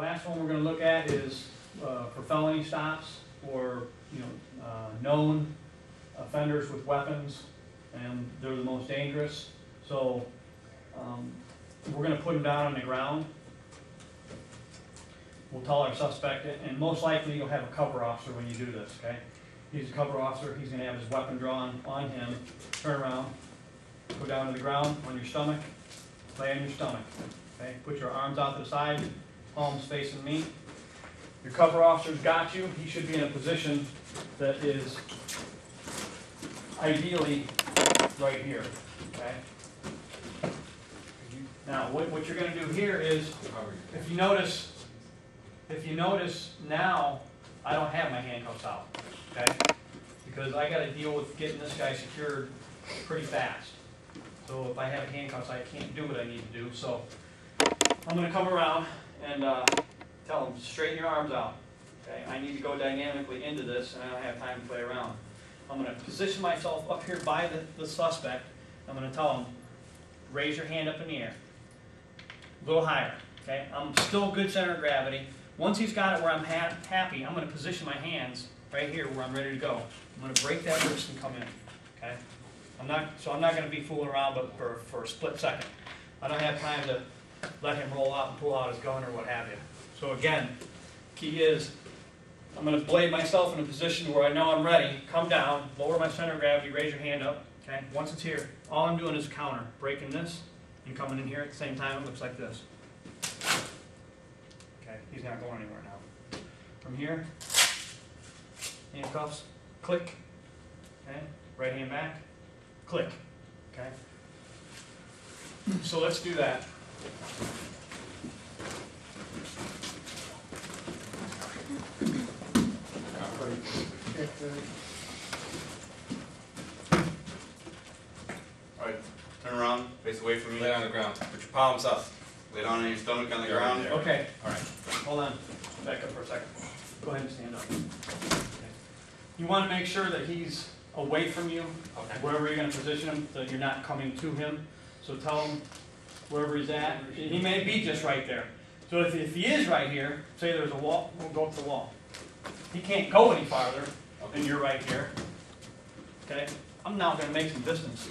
last one we're gonna look at is, uh, for felony stops or, you know, uh, known offenders with weapons, and they're the most dangerous. So, um, we're gonna put them down on the ground. We'll tell our suspect, and most likely you'll have a cover officer when you do this, okay? He's a cover officer, he's gonna have his weapon drawn on him, turn around, go down to the ground on your stomach, lay on your stomach, okay? Put your arms out to the side, palms facing me. Your cover officer's got you, he should be in a position that is ideally right here, okay? Now, what, what you're gonna do here is, if you notice, if you notice now, I don't have my handcuffs out, okay? Because I gotta deal with getting this guy secured pretty fast. So if I have handcuffs, I can't do what I need to do, so I'm gonna come around and, uh, tell him, straighten your arms out, okay? I need to go dynamically into this, and I don't have time to play around. I'm gonna position myself up here by the, the suspect, I'm gonna tell him, raise your hand up in the air. A little higher, okay? I'm still good center of gravity. Once he's got it where I'm ha- happy, I'm gonna position my hands right here where I'm ready to go. I'm gonna break that wrist and come in, okay? I'm not, so I'm not gonna be fooling around but for, for a split second. I don't have time to let him roll out and pull out his gun or what have you. So again, key is, I'm gonna blade myself in a position where I know I'm ready, come down, lower my center of gravity, raise your hand up, okay? Once it's here, all I'm doing is counter, breaking this and coming in here at the same time, it looks like this. Okay, he's not going anywhere now. From here, handcuffs, click, okay? Right hand back, click, okay? So let's do that. Alright, turn around, face away from me. Lay on the ground. Put your palms up. Lay down on your stomach on the You're ground. there. Okay, Alright. hold on, back up for a second. Go ahead and stand up. Okay. You wanna make sure that he's away from you, Okay. wherever you're gonna position him, that you're not coming to him. So tell him wherever he's at, he may be just right there. So if, if he is right here, say there's a wall, we'll go up the wall. He can't go any farther, and you're right here. Okay, I'm now gonna make some distance.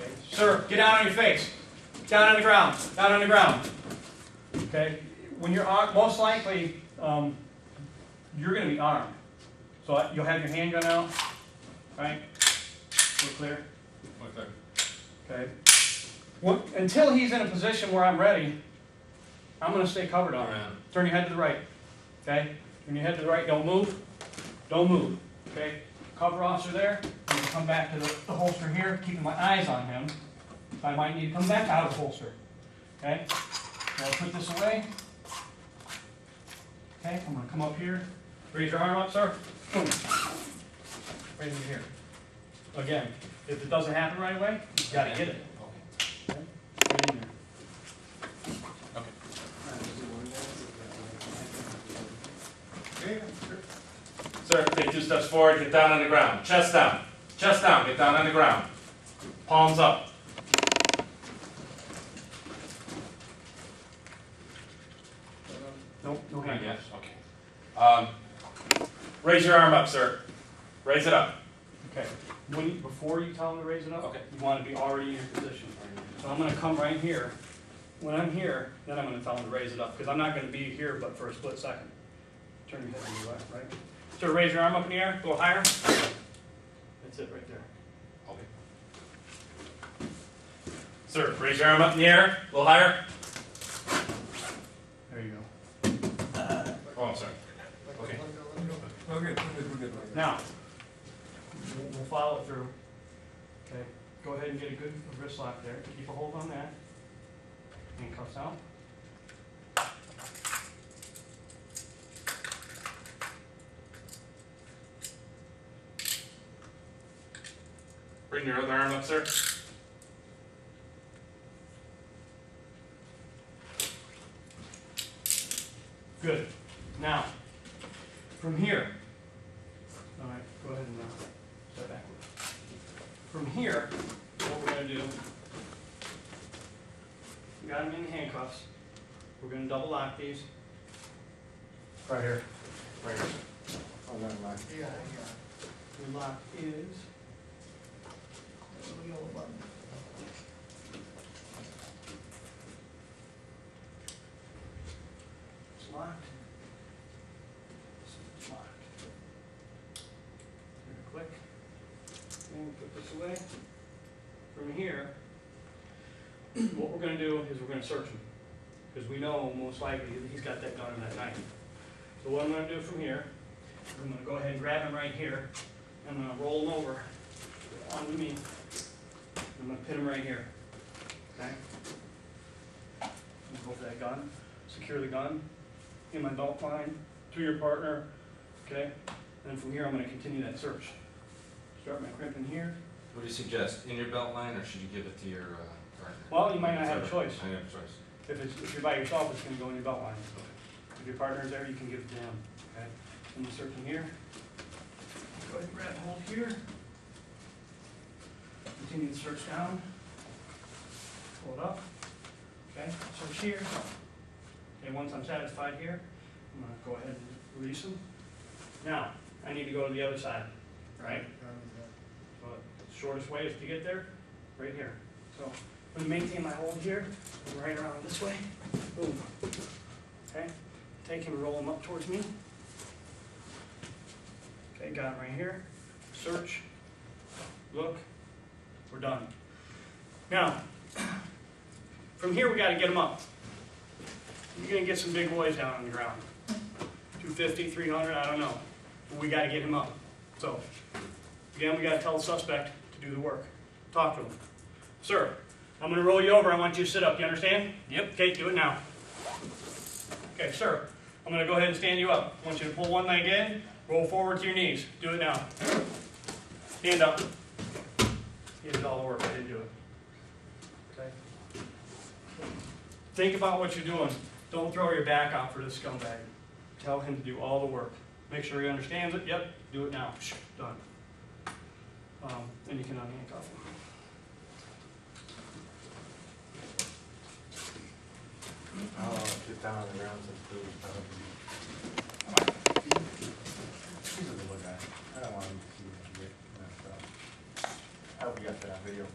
Okay, sir, get down on your face, down on the ground, down on the ground. Okay, when you're armed, most likely, um, you're gonna be armed. So uh, you'll have your handgun out, right? We're clear? Okay. Okay. Until he's in a position where I'm ready, I'm gonna stay covered on him. Turn your head to the right, okay? Turn your head to the right, don't move, don't move, okay? Cover officer there, I'm gonna come back to the the holster here, keeping my eyes on him. I might need to come back out of the holster, okay? Now put this away. Okay, I'm gonna come up here, raise your arm up, sir. Boom. Right in here. Again, if it doesn't happen right away, you gotta get it. Okay. Okay? Right in there. Sir, take two steps forward, get down on the ground. Chest down. Chest down, get down on the ground. Palms up. Nope, no Not hand. yet? Okay. Um, raise your arm up, sir. Raise it up. Okay, when, you- before you tell him to raise it up, Okay. you wanna be already in your position. So I'm gonna come right here. When I'm here, then I'm gonna tell him to raise it up, because I'm not gonna be here but for a split second. Turn your head to the left, right? So raise your arm up in the air, go higher. That's it right there. Okay. Sir, raise your arm up in the air, a little higher. There you go. Oh, I'm sorry. Okay. Now, we'll, we'll follow it through. Okay, go ahead and get a good wrist lock there, keep a hold on that. Handcuffs out. Bring your other arm up, sir. Good. Now, from here, all right, go ahead and uh, step backward. From here, what we're gonna do, we got them in handcuffs. We're gonna double lock these. Right here. Right here. Oh, never mind. The lock is. Little yellow button. It's locked. It's locked. Give it a click. And put this away. From here, what we're gonna do is we're gonna search him. Because we know most likely he's got that gun and that knife. So what I'm gonna do from here, I'm gonna go ahead and grab him right here. I'm gonna roll him over onto me. I'm gonna pin him right here, okay? Go that gun, secure the gun in my belt line to your partner, okay? And from here, I'm gonna continue that search. Start my crimping here. What do you suggest, in your belt line, or should you give it to your, uh, partner? Well, you might not have a choice. I have a choice. If it's, if you're by yourself, it's gonna go in your belt line. If your partner's there, you can give it to him, okay? And the searching here. Go ahead and grab hold here. Continue the search down. Pull it up. Okay, search here. Okay, once I'm satisfied here, I'm gonna go ahead and release him. Now, I need to go to the other side, right? So the shortest way is to get there, right here. So I'm gonna maintain my hold here, right around this way, boom. Okay, take him, roll him up towards me. Okay, got him right here, search, look, we're done. Now, from here, we gotta get him up. You're gonna get some big boys down on the ground. 250, 300, I don't know, but we gotta get him up. So, again, we gotta tell the suspect to do the work, talk to him. Sir, I'm gonna roll you over, I want you to sit up, you understand? Yep. Okay, do it now. Okay, sir, I'm gonna go ahead and stand you up. I want you to pull one leg in, roll forward to your knees. Do it now. Stand up. He did all the work, I didn't do it. Okay? Think about what you're doing. Don't throw your back out for this scumbag. Tell him to do all the work make sure he understands it, yep, do it now, done. Um, and you can unhandcuff him. I'll get down on the ground since Bill's probably. He's a little guy. I don't want him to see that. I hope you got that on video.